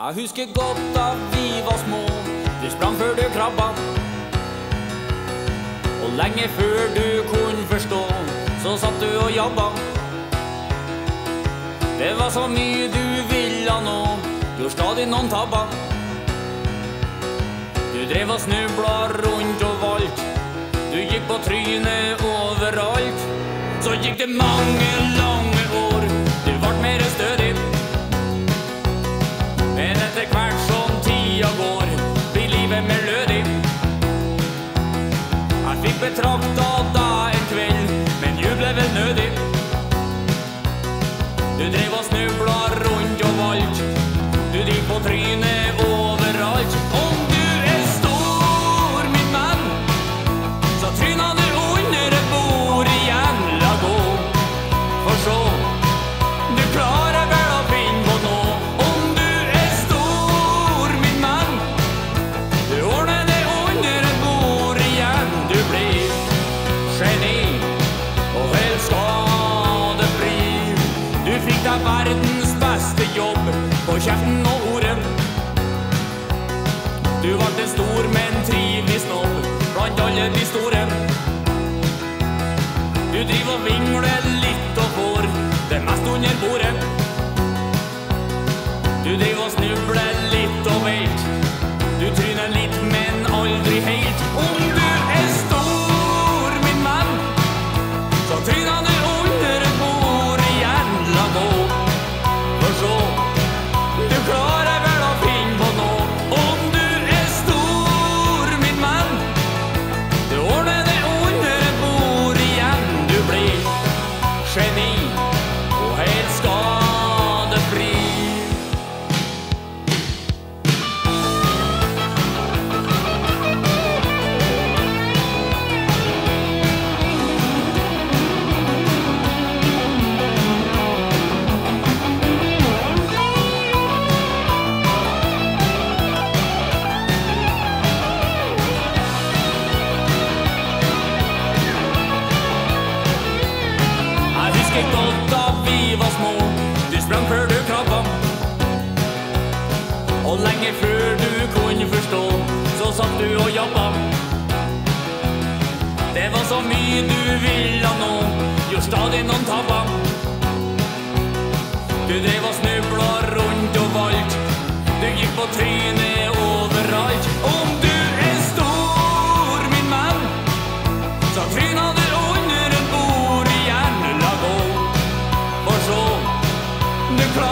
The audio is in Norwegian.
Jeg husker godt da vi var små. Du sprang før du krabba. Og lenge før du kunne forstå, så satt du og jabba. Det var så mye du ville nå, gjorde stadig noen tabber. Du drev og snubla rundt og valgt. Du gikk på trynet overalt. Så gikk det mange lange Jeg fikk jobb på kjeften og ordet. Du ble en stor, men trivelig snobb blant alle de store. Du driver og vingler litt og får det mest under bordet. Du driver små. Du sprang før du krabba, og lenge før du kunne forstå, så satt du og jobba. Det var så mye du ville nå, gjorde stadig noen tabba Du drev og snubla rundt og valgte, du gikk på trynet. the cross.